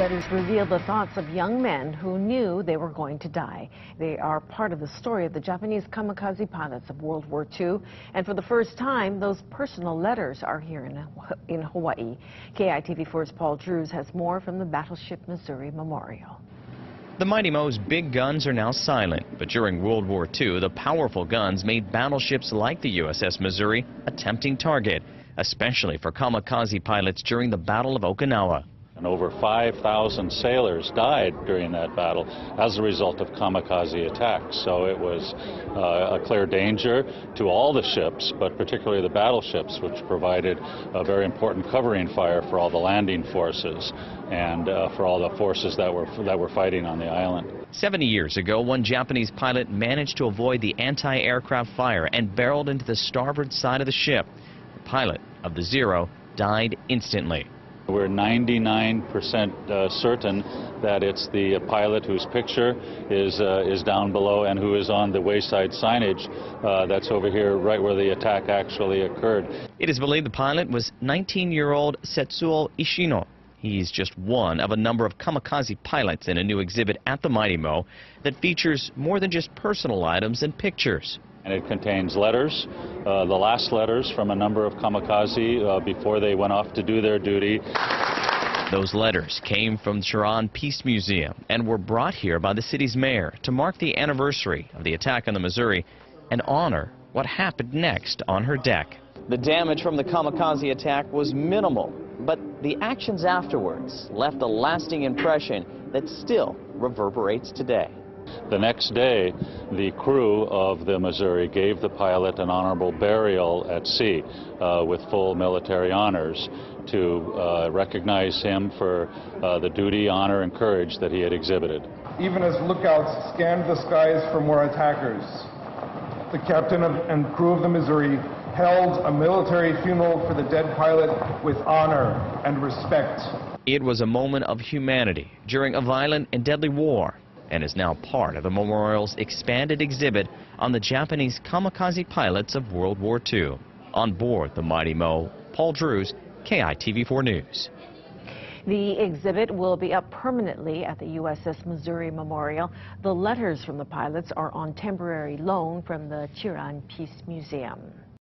letters reveal the thoughts of young men who knew they were going to die. They are part of the story of the Japanese kamikaze pilots of World War II. And for the first time, those personal letters are here in, in Hawaii. KITV4's Paul Drewes has more from the Battleship Missouri Memorial. The Mighty Mo's big guns are now silent, but during World War II, the powerful guns made battleships like the USS Missouri a tempting target, especially for kamikaze pilots during the Battle of Okinawa. And over 5,000 sailors died during that battle as a result of kamikaze attacks. So it was uh, a clear danger to all the ships, but particularly the battleships, which provided a very important covering fire for all the landing forces and uh, for all the forces that were, that were fighting on the island. 70 years ago, one Japanese pilot managed to avoid the anti-aircraft fire and barreled into the starboard side of the ship. The pilot of the Zero died instantly. We're 99% uh, certain that it's the pilot whose picture is, uh, is down below and who is on the wayside signage uh, that's over here right where the attack actually occurred. It is believed the pilot was 19-year-old Setsuo Ishino. He's just one of a number of kamikaze pilots in a new exhibit at the Mighty Mo that features more than just personal items and pictures. And it contains letters, uh, the last letters from a number of kamikaze uh, before they went off to do their duty. Those letters came from the Chiran Peace Museum and were brought here by the city's mayor to mark the anniversary of the attack on the Missouri and honor what happened next on her deck. The damage from the kamikaze attack was minimal, but the actions afterwards left a lasting impression that still reverberates today. The next day, the crew of the Missouri gave the pilot an honorable burial at sea uh, with full military honors to uh, recognize him for uh, the duty, honor, and courage that he had exhibited. Even as lookouts scanned the skies for more attackers, the captain of, and crew of the Missouri held a military funeral for the dead pilot with honor and respect. It was a moment of humanity during a violent and deadly war and is now part of the memorial's expanded exhibit on the Japanese kamikaze pilots of World War II. On board the Mighty Mo, Paul Drewes, KITV4 News. The exhibit will be up permanently at the USS Missouri Memorial. The letters from the pilots are on temporary loan from the Chiran Peace Museum.